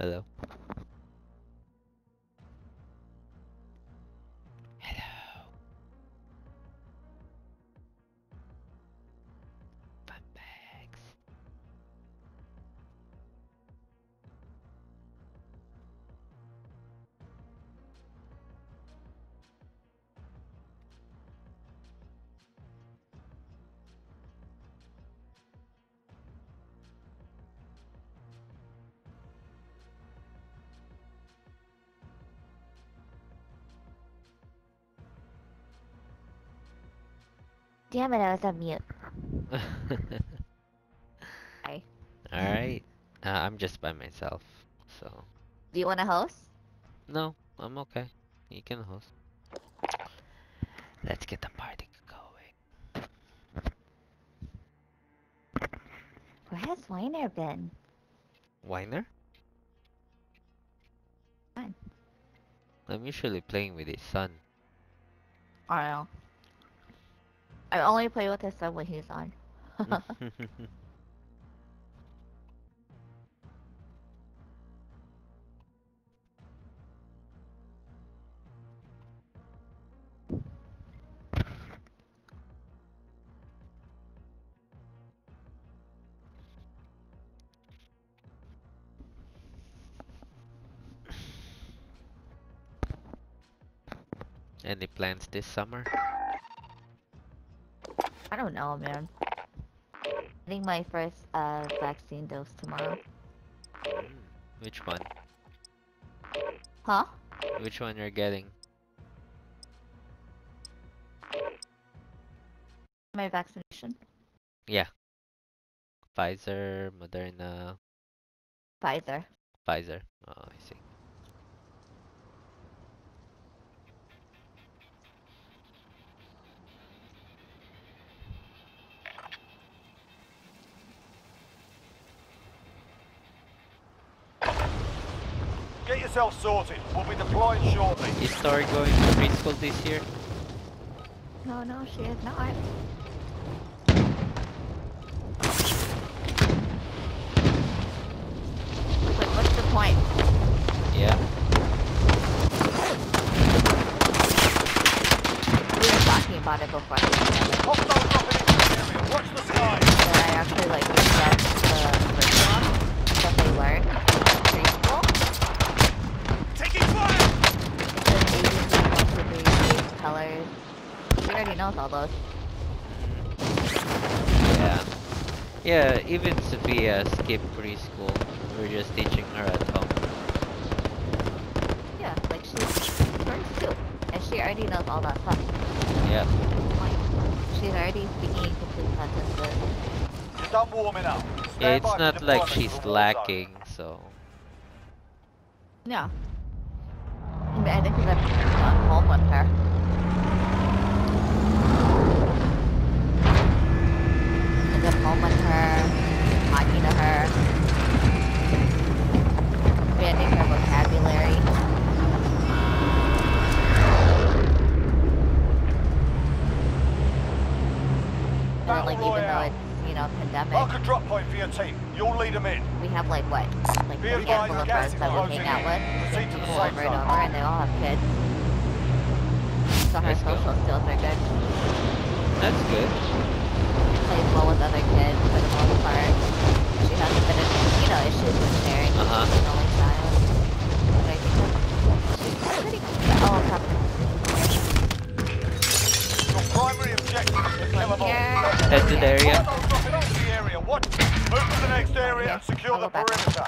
Hello. Damn it, I was on mute. Hi. Alright. Uh, I'm just by myself, so. Do you want to host? No, I'm okay. You can host. Let's get the party going. Where has Weiner been? Weiner? I'm usually playing with his son. Know. I only play with his son when he's on. Any plans this summer? I don't know, man. Getting my first uh vaccine dose tomorrow. Which one? Huh? Which one you're getting? My vaccination. Yeah. Pfizer, Moderna, Pfizer. Pfizer. Oh, I see. Yourself sorted. We'll be deploying shortly. Is Tori going to preschool this year? No, no, she is not. Like, what's the point? Yeah. We were talking about it before. Hostile dropping into the area. Watch the skies. And I actually like looked up the curriculum that they learn in preschool. Taking fire! It says ABC, one, two, three, colors. She already knows all those. Yeah. Yeah, even Sophia skipped preschool. We're just teaching her at home. Yeah, like she's turns two, and she already knows all that stuff. Yeah. She's already speaking complete sentences. You're warming up. Yeah, it's not like she's to a war zone. lacking, so. Yeah. I think I'm home with her. Like I'm home with her, talking to her, expanding her vocabulary. And then, like, even though it's, you know, pandemic, Mark a drop point for your team. You'll lead them in. we have, like, what? Like, Be a handful of gas friends that we closing hang out in. with. Proceed to the people safe over and over, and they all have kids. So her Let's go. social skills are good. That's good. Plays well with other kids for the most part. She hasn't been, in, you know, issues with sharing. Uh-huh. She's an only child. But I think she's pretty good. Oh, crap. Your primary objective is to kill them all. Here. Head to the area. Hostiles dropping into the area. Watch. Move to the next area and secure the perimeter.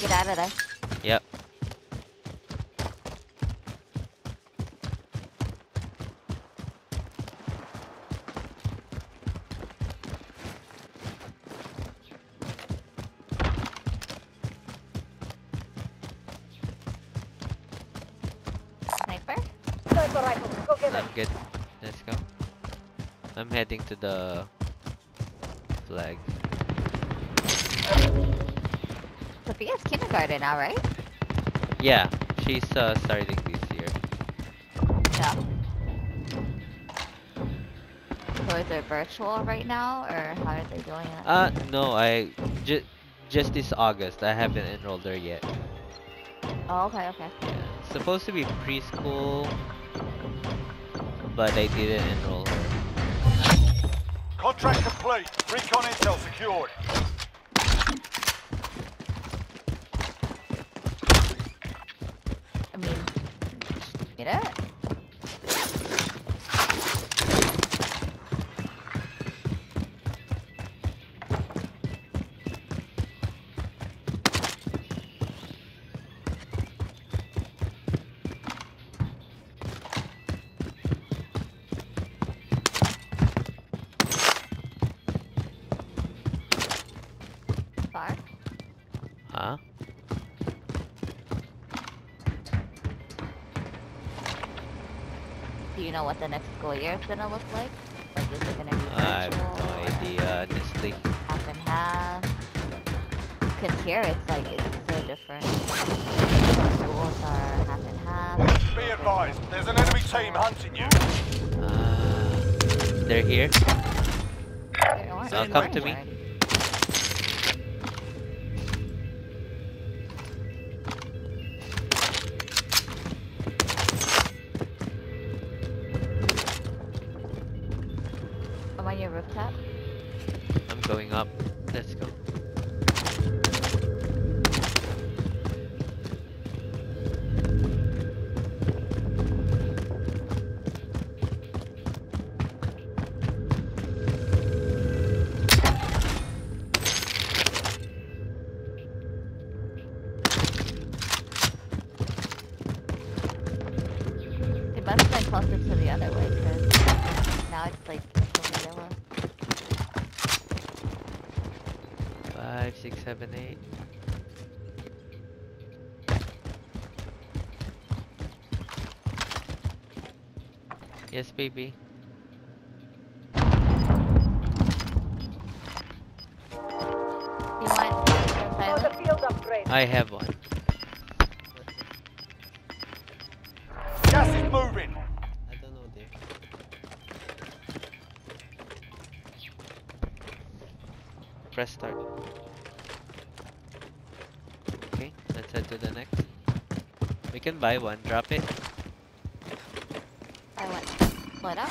Get out of there. To the flag. Sophia's kindergarten now, right? Yeah, she's uh, starting this year. Yeah. So is it virtual right now, or how are they doing it? Uh, no, I just just this August. I haven't enrolled her yet. Oh, okay, okay. Yeah. Supposed to be preschool, but I didn't enroll her. Contract complete. Recon intel secured. I mean, get it? What the next school year is gonna look like? Like, is it gonna be I have no idea, honestly. half and half? Cause here it's like, it's so different. Schools are half and half. Be advised, there's an enemy team hunting you. Uh, they're here. There aren't Uh, come to orange me. Closer to the other way, cause now it's like over yellow. Five, six, seven, eight. Yes, baby. You want the field upgrade. I have one. Can buy one, drop it. I went. Split up.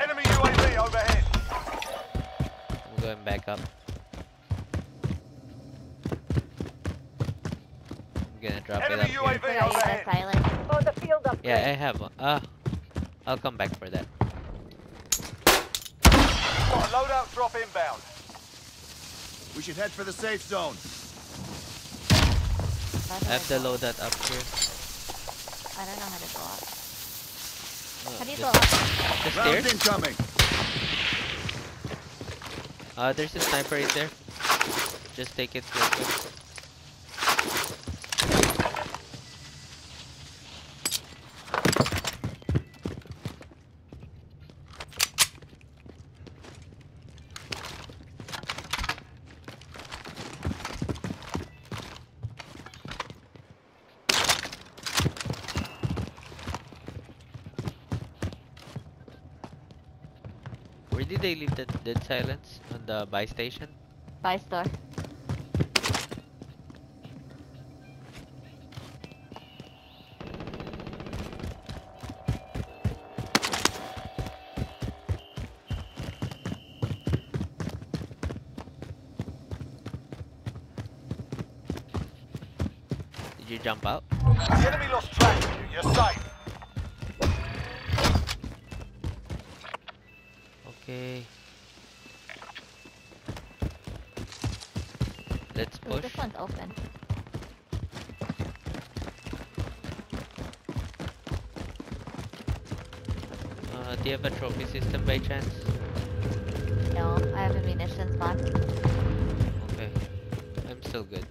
Enemy UAV overhead. I'm going back up. I'm gonna drop it Enemy up here. UAV Did I use the overhead. silent? The field upgrade. Yeah, I have one. Ah, I'll come back for that. Got a loadout drop inbound. We should head for the safe zone. I have to load that up here. I don't know how to go up. Uh, How do you go up? The Rounds stairs? incoming. Uh, there's a sniper right there. Just take it real quick. Did they leave the dead silence? On the buy station? Buy store. Did you jump out? The enemy lost track of you. You're safe. Okay. Let's Ooh, push. this one's open. Uh, do you have a trophy system by chance? No, I have a munitions box. Okay. I'm still good.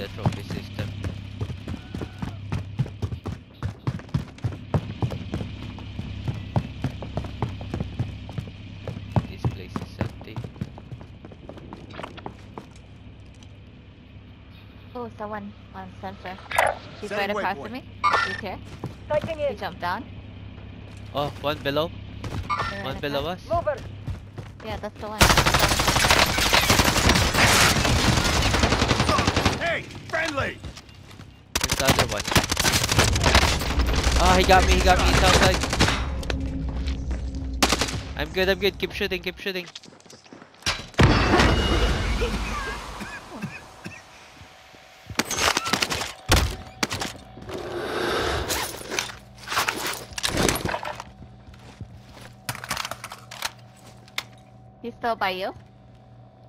We need a trophy system. This place is empty. Oh, someone on sensor. She's Setting right across from me. She's here. Sighting She jumped down. Oh, one below. They're One right below across. us. Mover. Yeah, that's the one. Hey, friendly! Where's the other one? Oh, ah, he got me, he got me, he's outside. I'm good, I'm good. Keep shooting, keep shooting. He's still by you.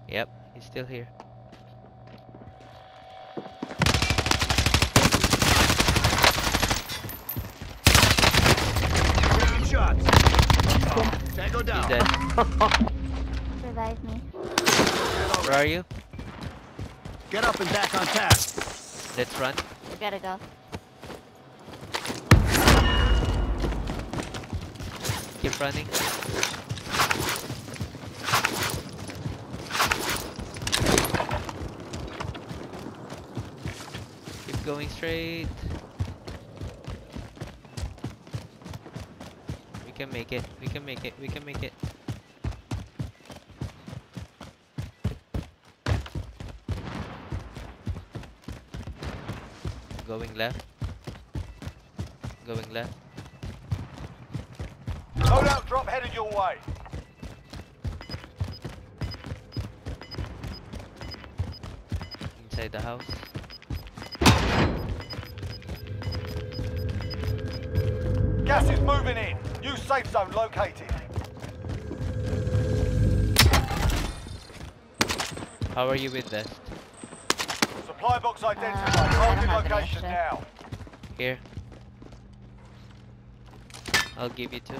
Yep, he's still here. Taking shots. Tango He's down. dead. Revive me. Where are you? Get up and back on task. Let's run. We gotta go. Keep running. Keep going straight. We can make it. We can make it. We can make it. Going left. Going left. Loadout drop headed your way. Inside the house. Gas is moving in. New safe zone located. How are you with vest? Supply box identified. Uh, Target have location now. Here. I'll give you two.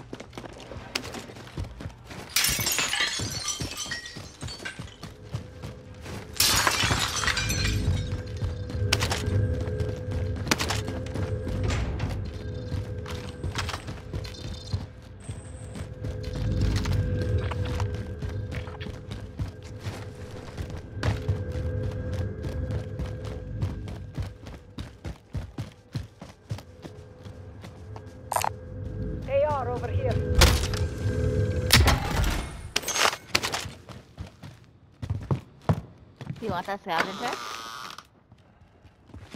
You want that scavenger?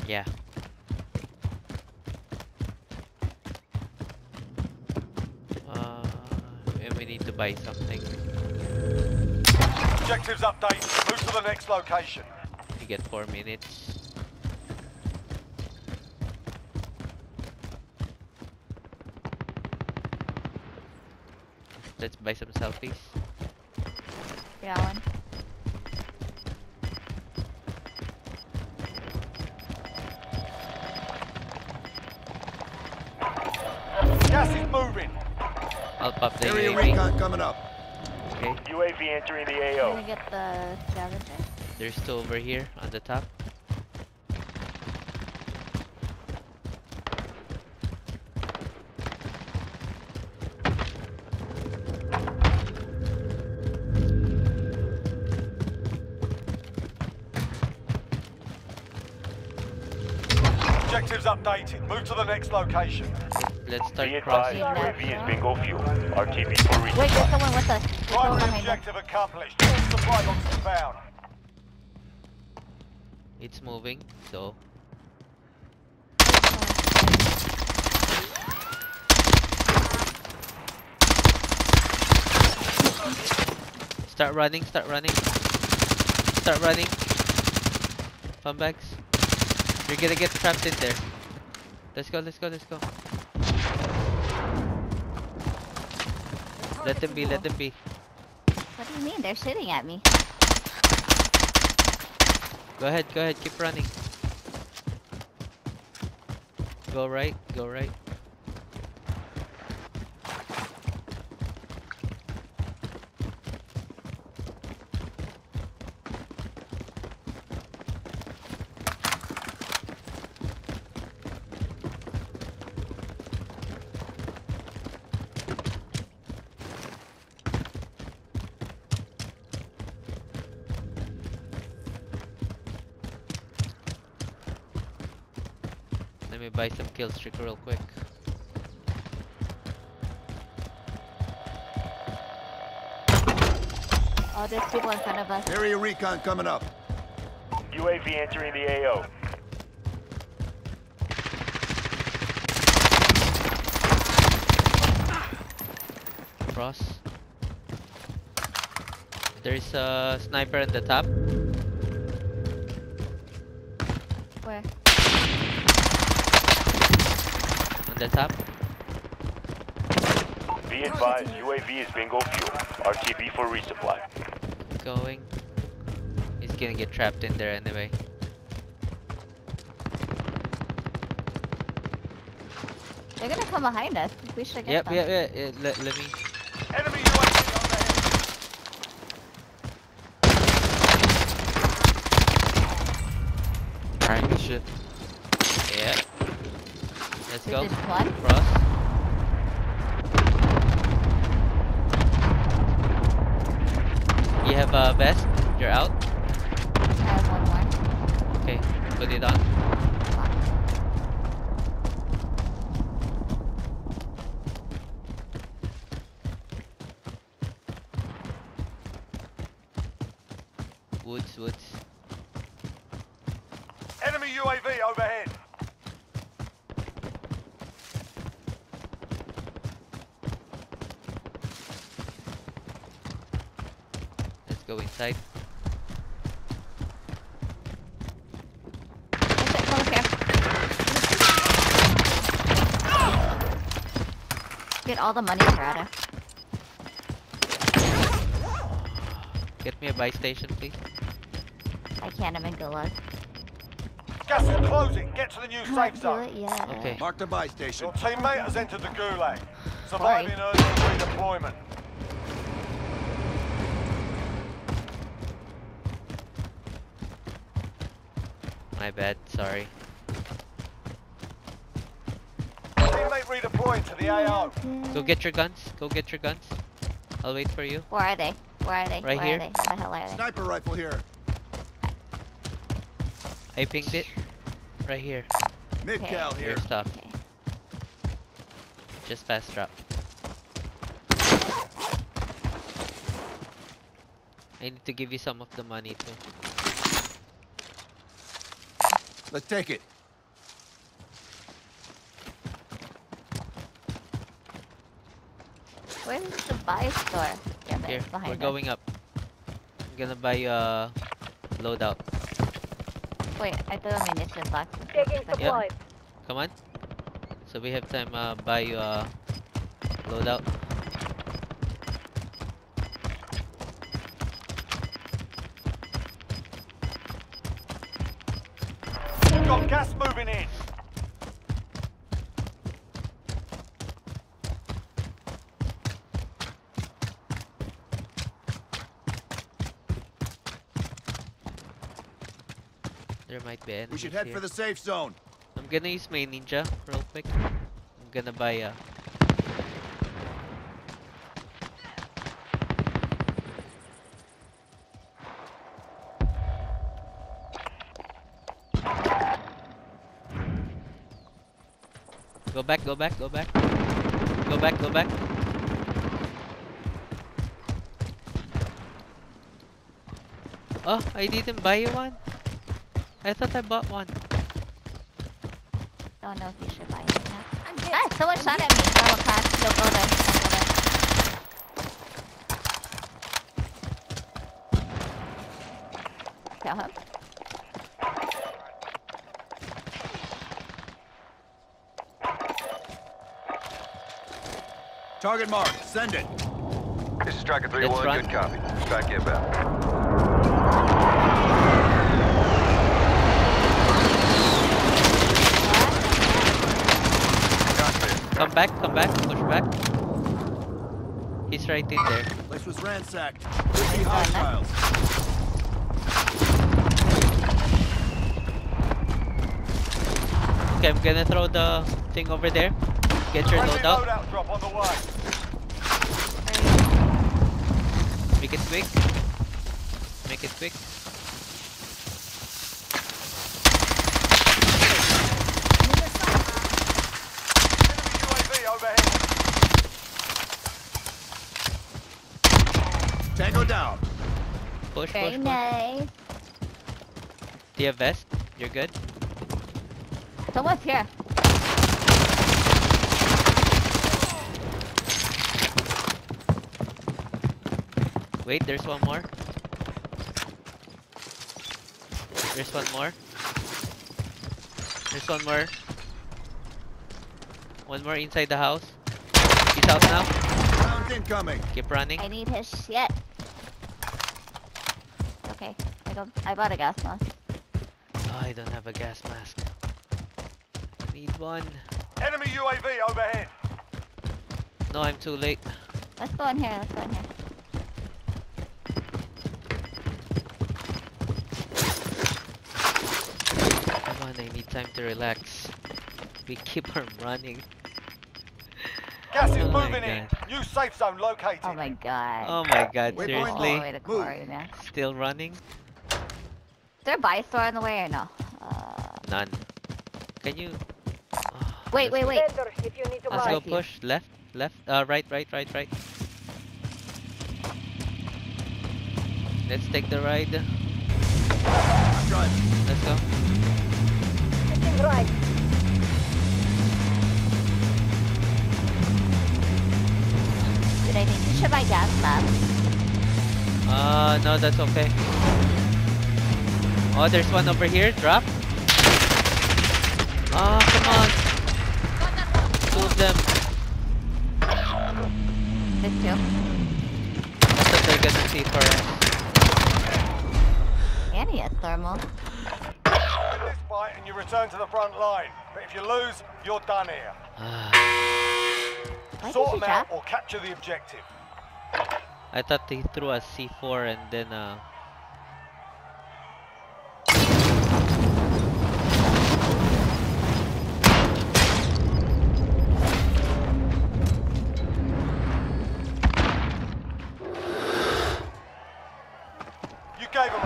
Yeah. Uh, and we need to buy something. Objectives update. Move to the next location. You get four minutes. Let's buy some selfies. Yeah, one. Coming up. Okay, UAV entering the AO. gonna get the scavenger. there's two over here on the top. Objectives updated. Move to the next location. Let's start Be crossing. UAV is bingo fuel. RTB for Wait, there's someone with us. There's someone Primary behind objective accomplished. Supply boxes found. It's moving, so start running, start running. Start running. Fun bags. You're gonna get trapped in there. Let's go, let's go, let's go. Let them be, let them be. What do you mean? They're shooting at me. Go ahead, go ahead, keep running. Go right, go right. Kill streak real quick. Oh, there's people in front of us. Area recon coming up. UAV entering the AO. Cross. There's a sniper at the top. On the top. Be advised, UAV is bingo fuel. RTB for resupply. Going. He's gonna get trapped in there anyway. They're gonna come behind us. We should get Yep, them. yep, yeah, yeah. Let, let me. Enemy UAV overhead. Alright, good shit. Yeah. Let's go. this one? You have uh, a vest. You're out. I have one more. Okay, put it on. Woods, woods. Enemy UAV overhead. Let's go inside. Is it close here? Get all the money, Strata. Get me a buy station, please. I can't, I'm in Gulag. Gas is closing. Get to the new Can't safe do zone. it yet. Okay. Mark the buy station. Your teammate has entered the gulag. Surviving early redeployment. My bad, sorry. Teammate redeploying to the AO. Go get your guns. Go get your guns. I'll wait for you. Where are they? Where are they? Right Where here. are they? Where the hell are they? Sniper rifle here. I pinged it. Right here. Mid cal Okay. here. Your stuff. Okay. Just fast drop. I need to give you some of the money too. Let's take it. Where's the buy store? Yeah, Here, behind we're us. going up. I'm gonna buy you a loadout. Wait, I threw a munition box. Taking Second. supplies. Come on. So we have time uh buy you a loadout. Got gas moving in. There might be enemies We should head here. for the safe zone. I'm gonna use my ninja real quick. I'm gonna buy a Go back, go back, go back. Go back, go back. Oh, I didn't buy you one. I thought I bought one. Don't know if you should buy it now. Ah, someone shot at me. Double crash. Go, go there. Go there. Kill him. Target marked. Send it. This is Striker 3-1, good copy. Strike inbound. Copy. Come back, come back, push back. He's right in there. Place was ransacked. Could be hostiles. Okay, I'm gonna throw the thing over there. Get your Friendly loadout. loadout drop on the way. Make it quick. Make it quick. Tango down. Push, push. Nice. Do you have vest? You're good? Someone's here. Wait, there's one more. There's one more. There's one more. One more inside the house. He's out now. Round incoming. Keep running. I need his shit. Okay, I don't. I bought a gas mask. Oh, I don't have a gas mask. I Need one. Enemy UAV overhead. No, I'm too late. Let's go in here. Let's go in here. Come on, I need time to relax. We keep on running. Gas is Oh moving in. New safe zone located. Oh my god. Oh my god, Waypoint All the seriously? way to Move. Corey. Still running? Is there a buy store on the way or no? Uh, None. Can you... Oh, wait, let's wait, wait. If you need to Let's go I see. push. Left, left. Uh, right, right, right, right. Let's take the ride. I'm. Let's go. Right. Did I think you should buy gas mask? Uh, no, that's okay. Oh, there's one over here. Drop. Oh, come on. Two of them. This too. That's what they're gonna see for us. And he has thermal. Win fight and you return to the front line. But if you lose, you're done here. Sort them out or capture the objective. I thought they threw a C4 and then uh. You gave them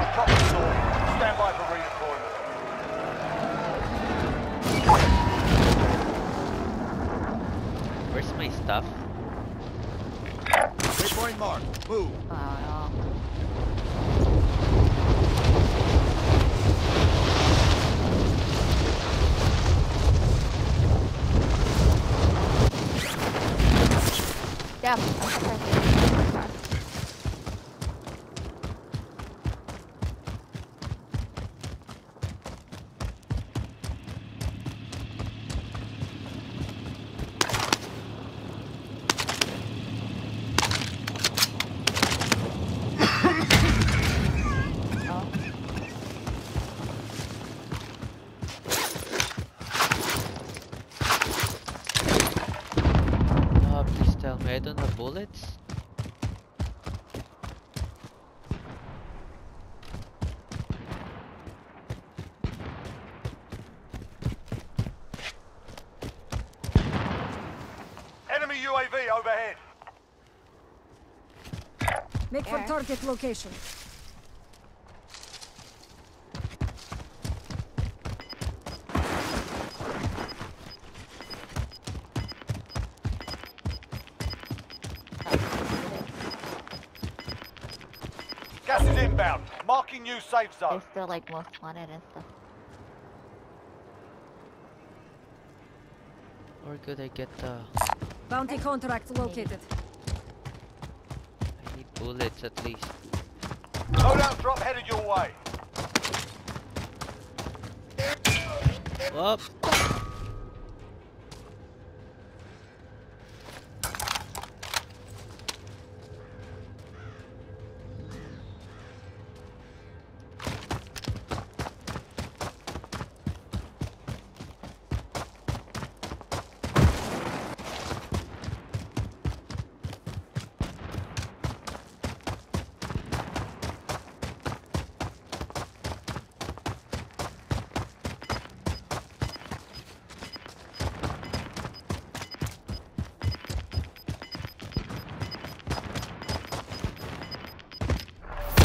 my stuff? Waypoint marked. Move. Oh. Yeah, I'm surprised. Oh. Oh, please tell me I don't have bullets. Enemy UAV overhead. Make for There. Target location. Gas is inbound. Marking new safe zone. They're still like most wanted and stuff. Or could I get uh Bounty contract located. I need bullets at least. Loadout drop headed your way. Whoop!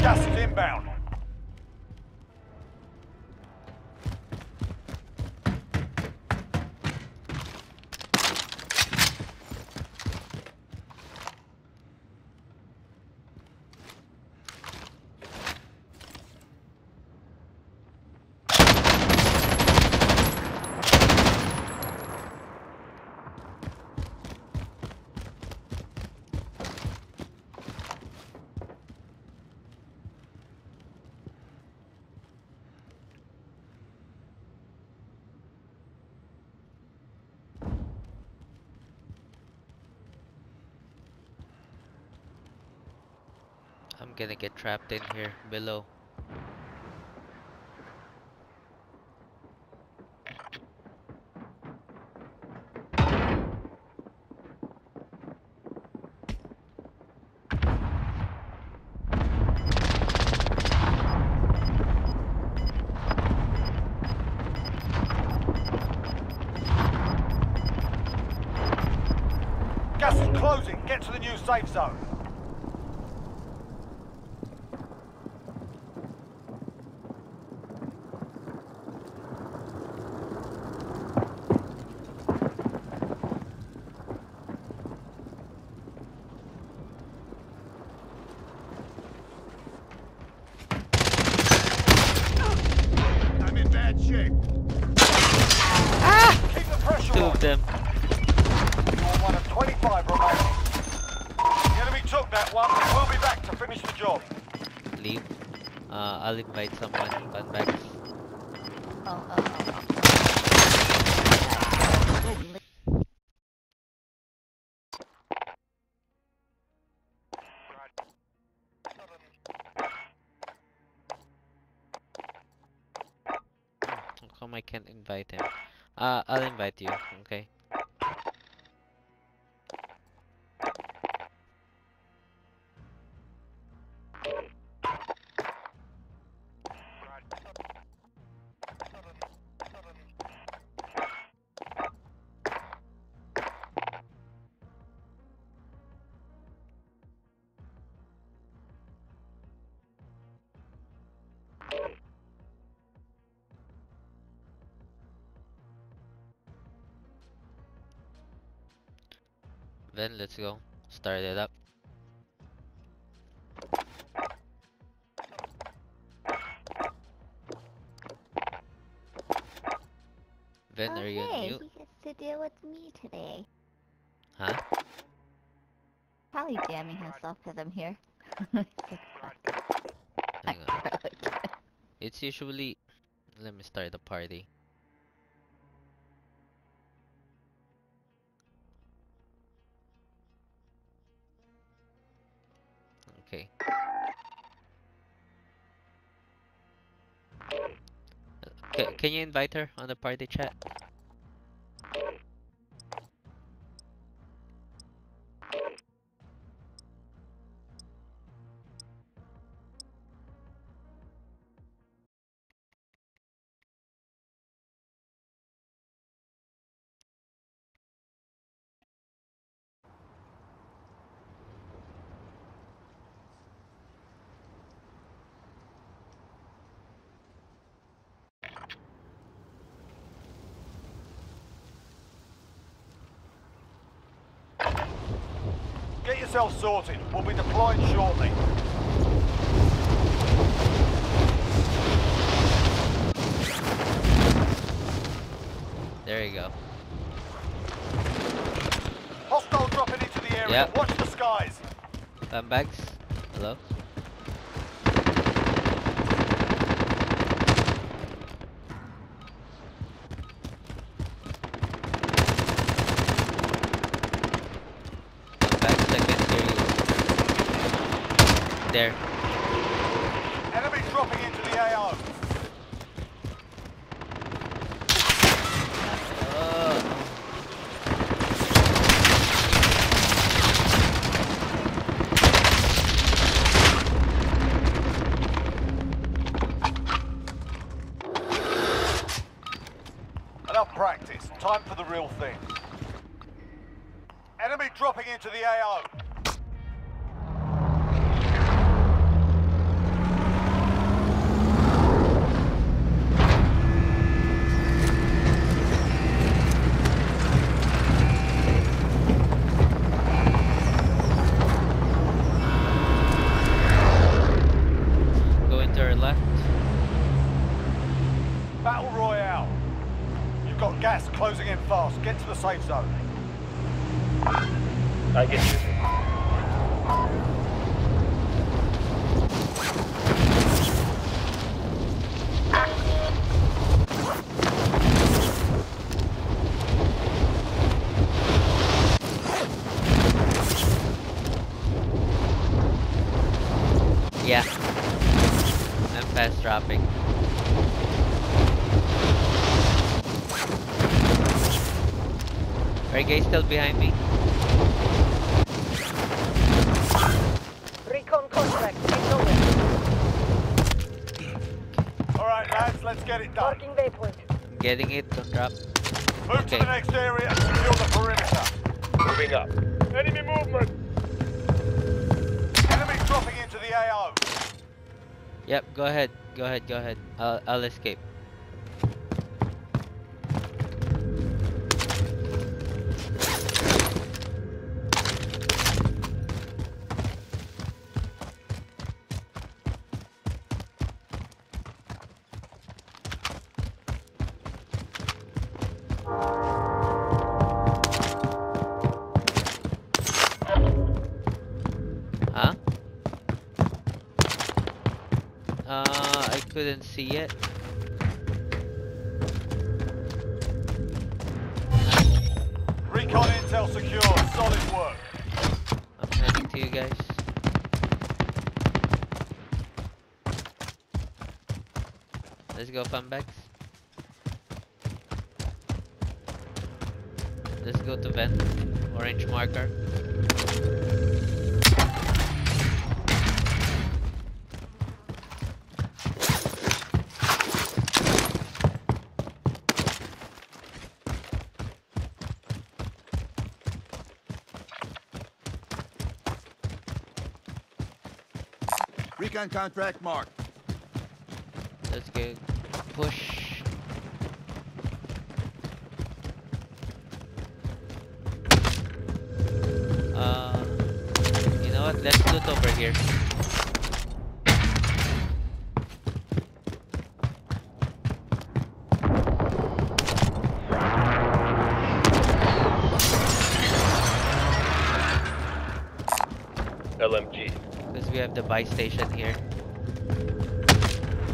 Gas is inbound. I'm gonna get trapped in here below. Gas is closing. Get to the new safe zone. Can't invite him? Uh, I'll invite you. Okay. Then let's go. Start it up. Then Oh, are you hey, mute? he gets to deal with me today. Huh? Probably jamming himself because I'm here. He's like, "Fuck, Hang on. It's usually. Let me start the party. Can you invite her on the party chat? Sorted. We'll be deploying shortly. There you go. Hostile dropping into the area. Yep. Watch the skies. Fun bags? Hello? Fun bags, I can hear you. There. Enemy dropping into the AO. Oh. Enough practice. Time for the real thing. Enemy dropping into the AO. Going to our left. Battle Royale. You've got gas closing in fast. Get to the safe zone. I get you. dropping. Alright guys, still behind me. Recon contract. Acknowledged. Alright, lads, let's get it done. Marking waypoint. Getting it, don't drop. Move Okay. to the next area and secure the perimeter. Moving up. Enemy movement. Enemy dropping into the AO. Yep, go ahead, go ahead, go ahead. I'll, I'll escape. Couldn't see it. Recon intel secure. Solid work. I'm heading to you guys. Let's go, funbacks. Let's go to vent. Orange marker. Recon contract marked. Let's go. Push. Uh, you know what? Let's loot over here. Buy station here.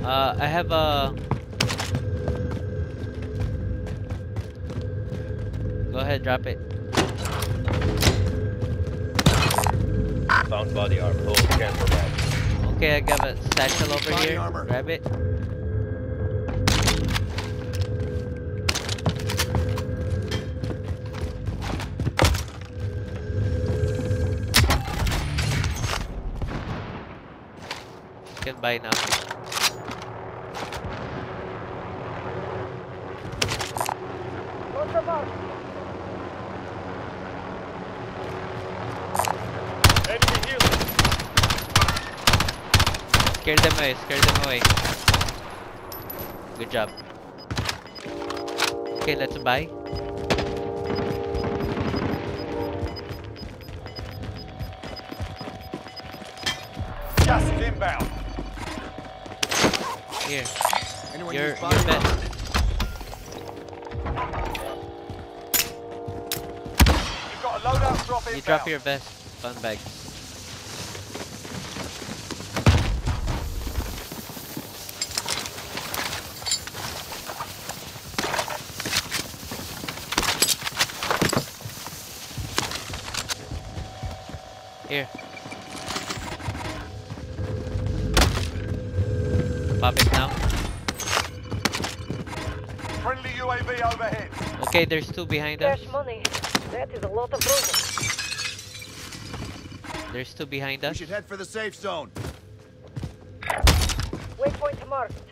Uh, I have a. Go ahead, drop it. Found body armor. Hold. Okay, I got a satchel over Body here. armor. Grab it. Can buy now. What's the mark? Enemy here. Scare them away, scare them away. Good job. Okay, let's buy. Here, Anyone your, use your bet. You've got a loadout drop inbound. You drop your vest, fun bag. There's two behind us. Cash money. That is a lot of room. There's two behind us. We should head for the safe zone. Waypoint marked.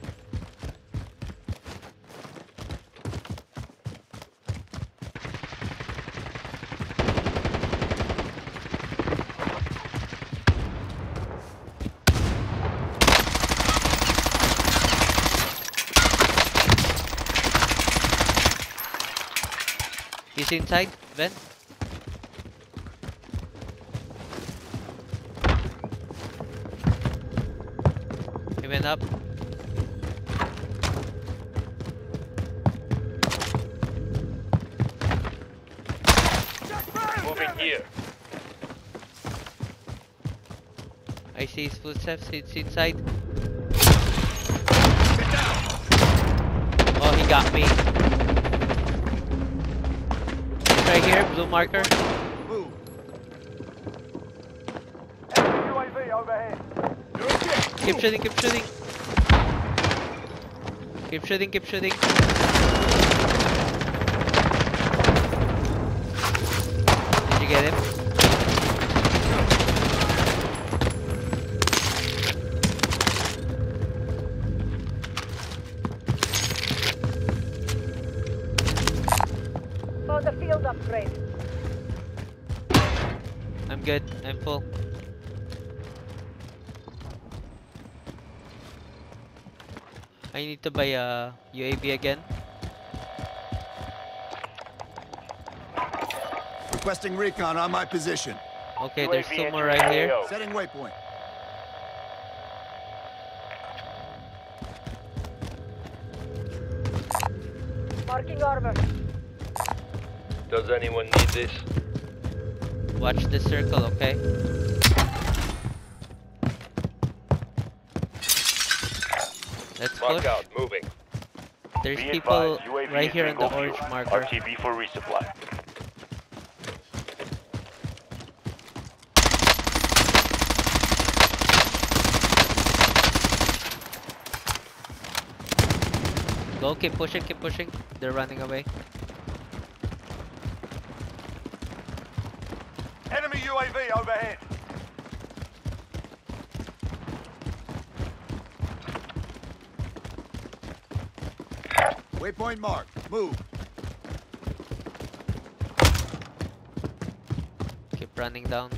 He's inside, Ben. He went up. Moving here. I see his footsteps. It's inside. Oh, he got me right here, blue marker. UAV overhead. Keep shooting, keep shooting. Keep shooting, keep shooting. Need to buy uh, a UAV again. Requesting recon on my position. Okay, there's UAV two more entering right here. Setting waypoint. Marking armor. Does anyone need this? Watch the circle, okay? Push. out, moving. There's Be people advised, right here in the orange fuel. marker. RTB for resupply. Go, keep pushing, keep pushing. They're running away. Enemy UAV overhead. Waypoint marked. Move. Keep running down.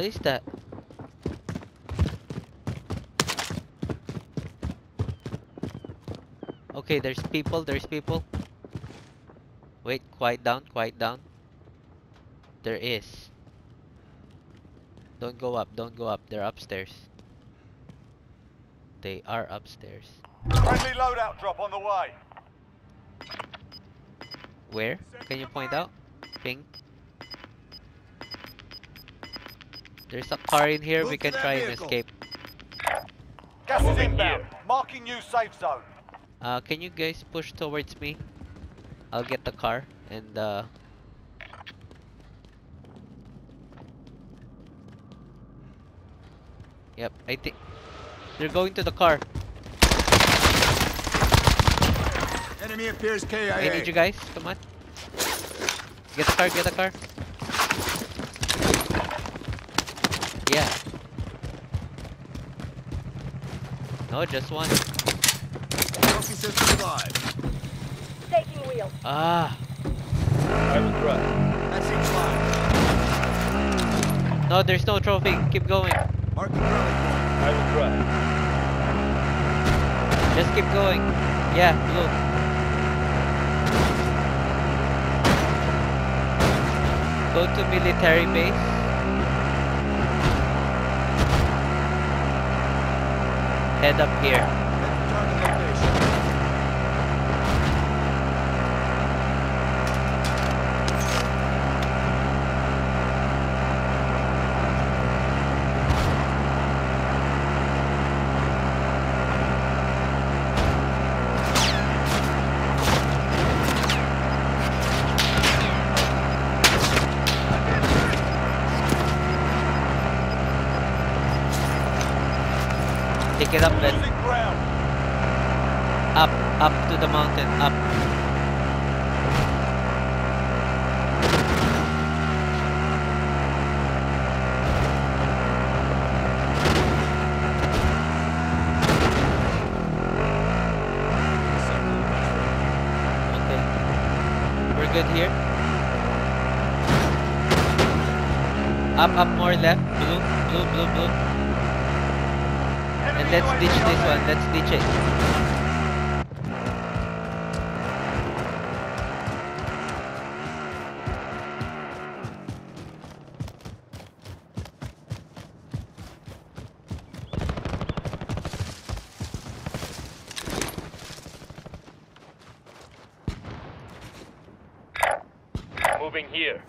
What is that? Okay, there's people, there's people. Wait, quiet down, quiet down. There is. Don't go up, don't go up. They're upstairs. They are upstairs. Friendly loadout drop on the way. Where? Can you point out? Ping. There's a car in here, Move we can that try and escape. Gas is Moving inbound. Marking new safe zone. Uh, can you guys push towards me? I'll get the car and uh Yep, I think they're going to the car. Enemy appears KIA. I need you guys. Come on. Get the car, get the car. Yeah. No, just one. Trophy system live. Taking wheel. Ah, I'm a threat. That seems fine. no, there's no trophy. Keep going. Marking rally point. I'm a threat. Just keep going. Yeah, blue. Go to military base. Head up here. they check. Moving here.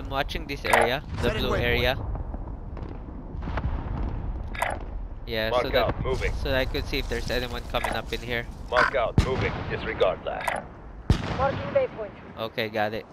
I'm watching this area, the blue area. Yeah, Mark so that. Moving. so that I could see if there's anyone coming up in here. Mark out. Moving. Disregard that. Marking waypoint. Okay, got it.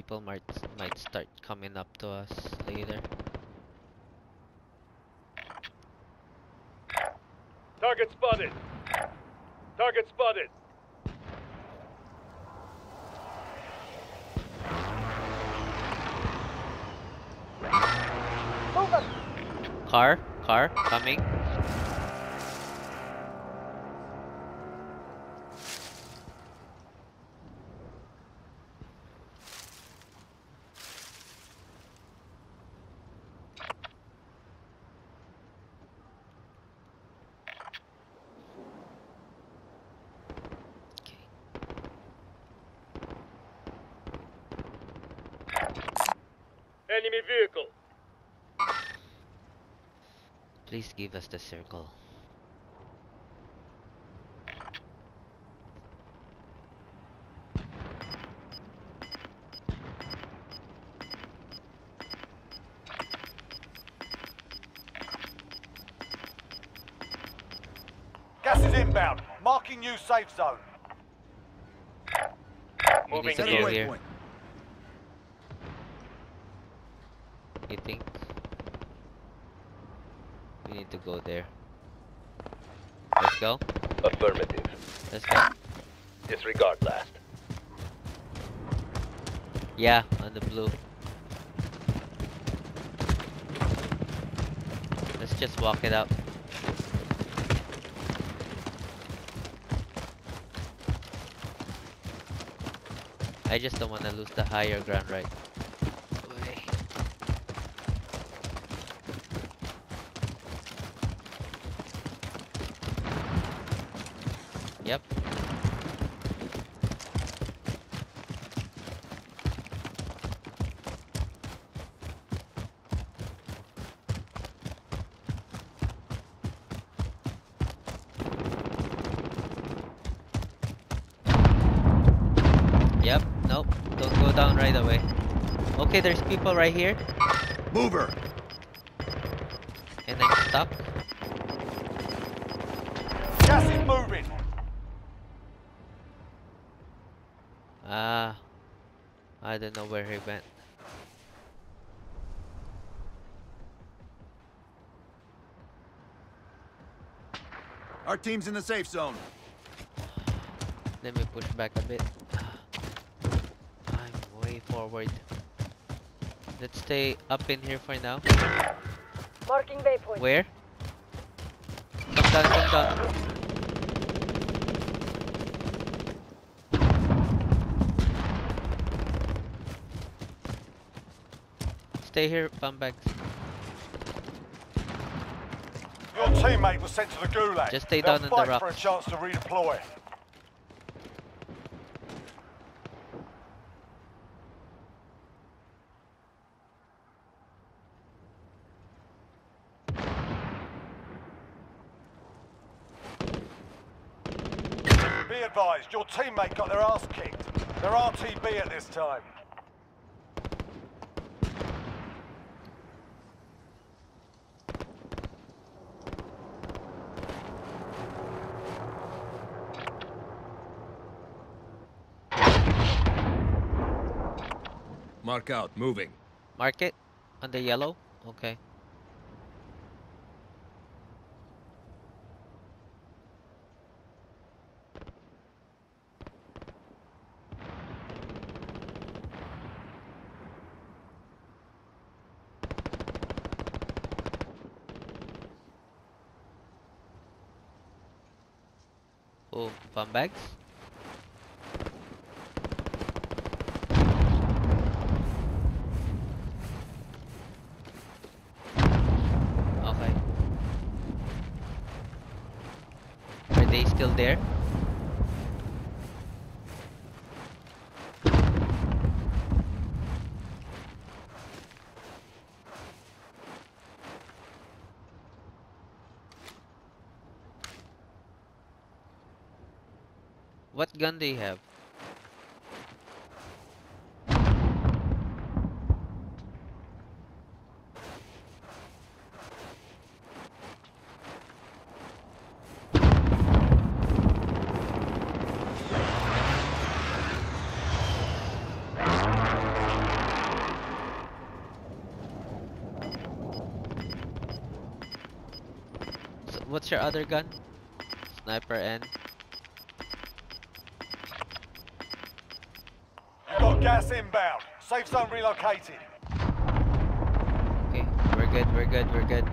People might might start coming up to us later. Target spotted. Target spotted. Car, car, coming. Enemy vehicle. Please give us the circle. Gas is inbound. Marking new safe zone. Moving to Setting go here. here. waypoint. You think? We need to go there. Let's go. Affirmative. Let's go. Disregard last. Yeah, on the blue. Let's just walk it up. I just don't want to lose the higher ground right away. Yep. Yep. Nope. Don't go down right away. Okay, there's people right here, Mover. and I'm stuck. Gas is moving. Ah. I don't know where he went. Our team's in the safe zone. Let me push back a bit. I'm way forward. Let's stay up in here for now. Marking waypoint. Where? Come down, come down. Stay here, Bumbags. Your teammate was sent to the gulag. Just stay They'll down in the fight for a chance to redeploy. Be advised, your teammate got their ass kicked. They're RTB at this time. Mark out. Moving. Mark it on the yellow. Okay. Oh, fun bags. Okay. Are they still there? What gun do you have? What's your other gun? Sniper and You got gas inbound. Safe zone relocated. Okay, we're good, we're good, we're good.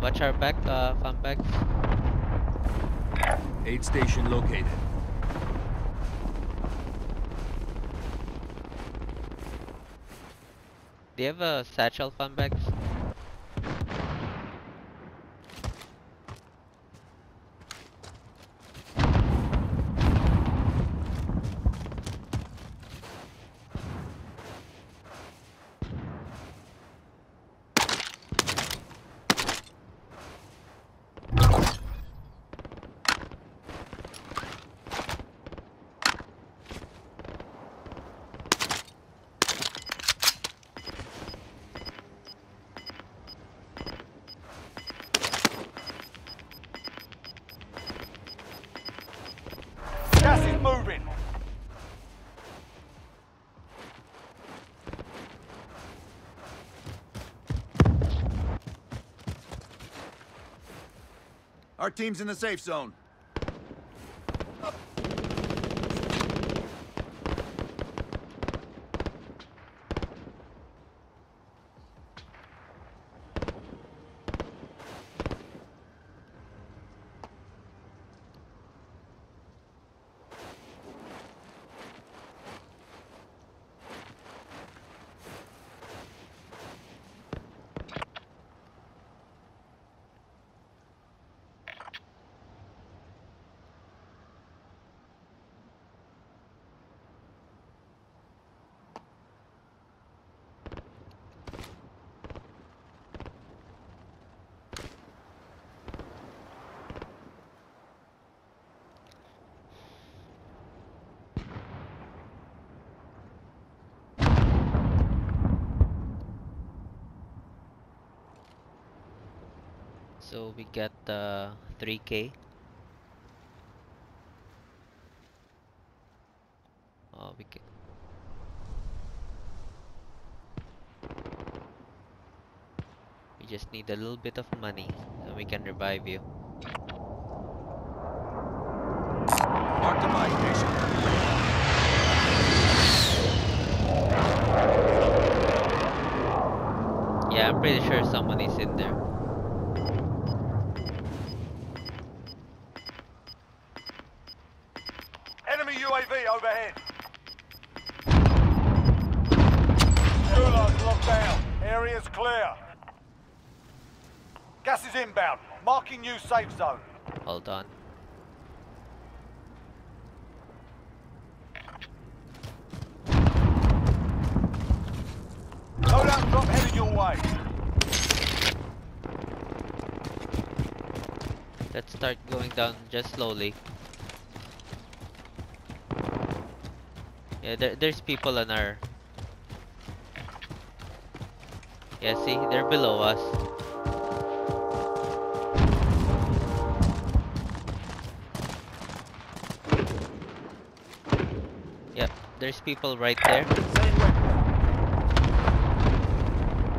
Watch our back, uh, fun backs. Aid station located. Do you have a satchel fun bags? Our team's in the safe zone. So we get the 3k. Oh, we can. We just need a little bit of money and we can revive you. Mark the. Yeah, I'm pretty sure someone is in there. New safe zone. Hold on. Loadout drop headed your way. Let's start going down just slowly. Yeah, there, there's people on our. Yeah, see, they're below us. There's people right there.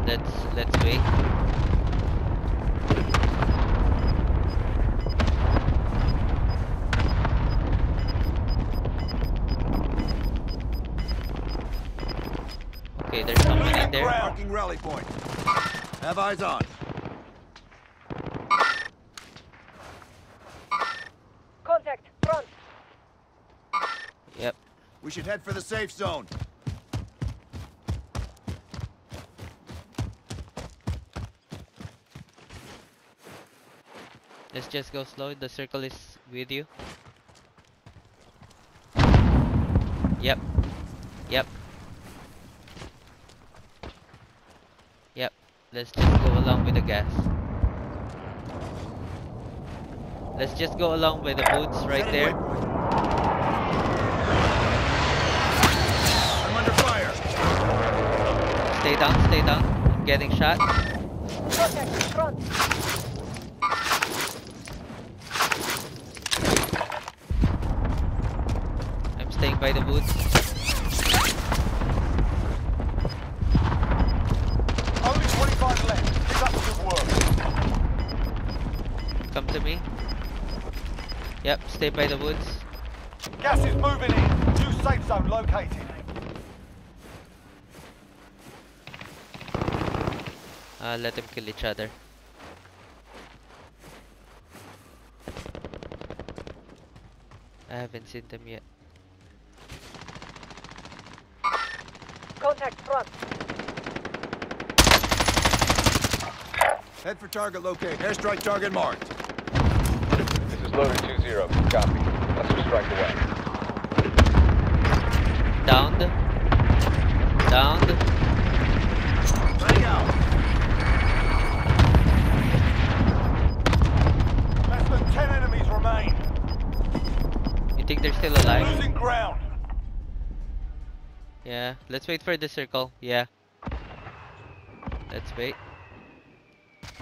Let's let's wait. Okay, there's someone in there. Marking rally point. Have eyes on. Contact, front. Yep. We should head for the safe zone. Let's just go slow. The circle is with you. Yep. Yep. Yep. Let's just go along with the gas. Let's just go along with the boots right there. Stay down, stay down. I'm getting shot. I'm staying by the woods. Only 25 left. Pick up good work. Come to me. Yep, stay by the woods. Gas is moving in. New safe zone located. Uh, let them kill each other. I haven't seen them yet. Contact, front. Head for target located. Airstrike target marked. This is loader 2-0. Copy. Let's strike away. Downed. Downed. Running out. Less than 10 enemies remain. You think they're still alive? Losing ground. Yeah. Let's wait for the circle. Yeah. Let's wait.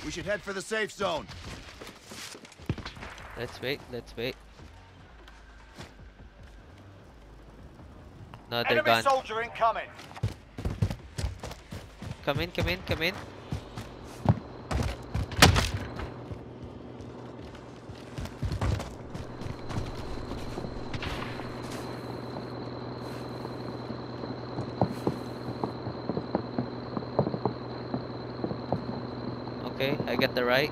We should head for the safe zone. Let's wait. Let's wait. No, they're Enemy gone. soldier incoming. Come in, come in, come in. Okay, I get the right.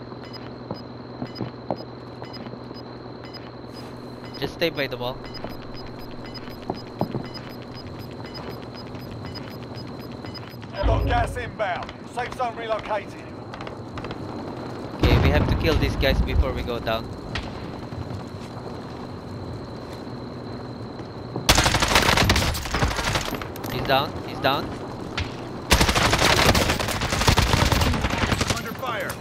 Just stay by the wall. Got gas inbound. Safe zone relocated. Okay, we have to kill these guys before we go down. He's down, he's down. Under fire.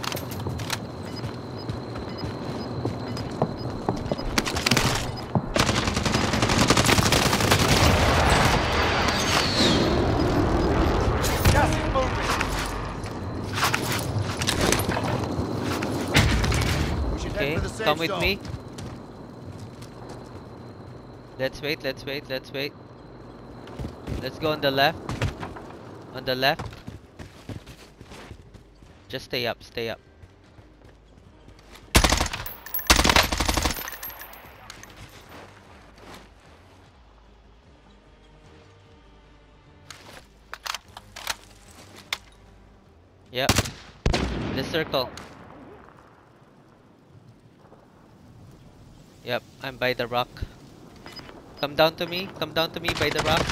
Gas is moving. We should Okay, head for the safe come with zone. me. Let's wait, let's wait, let's wait. Let's go on the left. On the left. Just stay up, stay up. Yep. The circle. Yep, I'm by the rock. Come down to me, come down to me by the rock.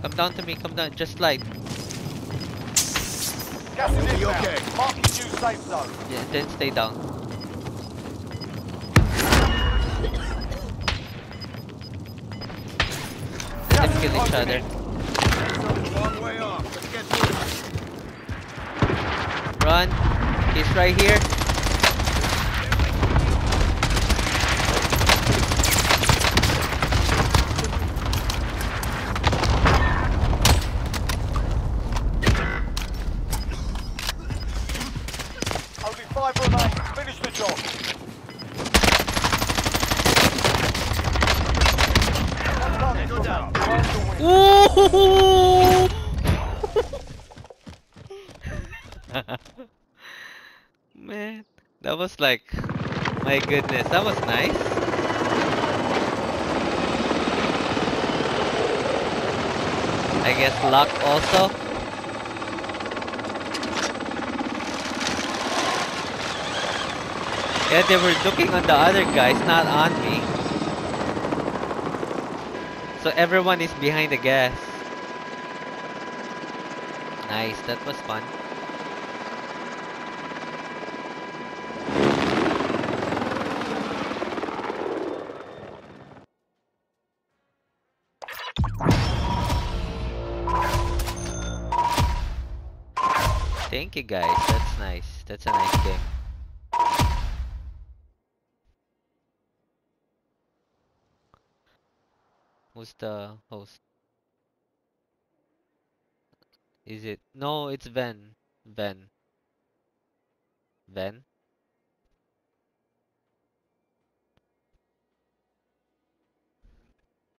Come down to me, come down, just slide. Gas is Be inbound. okay. Marking new safe zone. Yeah, then stay down. Let them kill each other. Long way off. Let's get moving. Run. He's right here. Only five remain. Finish the job. Well done, Go down. Ooh! Man, that was like, my goodness, that was nice. I guess luck also. Yeah, they were looking on the other guys, not on me. So everyone is behind the gas. Nice, that was fun. Thank you guys, that's nice. That's a nice game. Who's the host? Is it? No, it's Ben. Ben. Ben?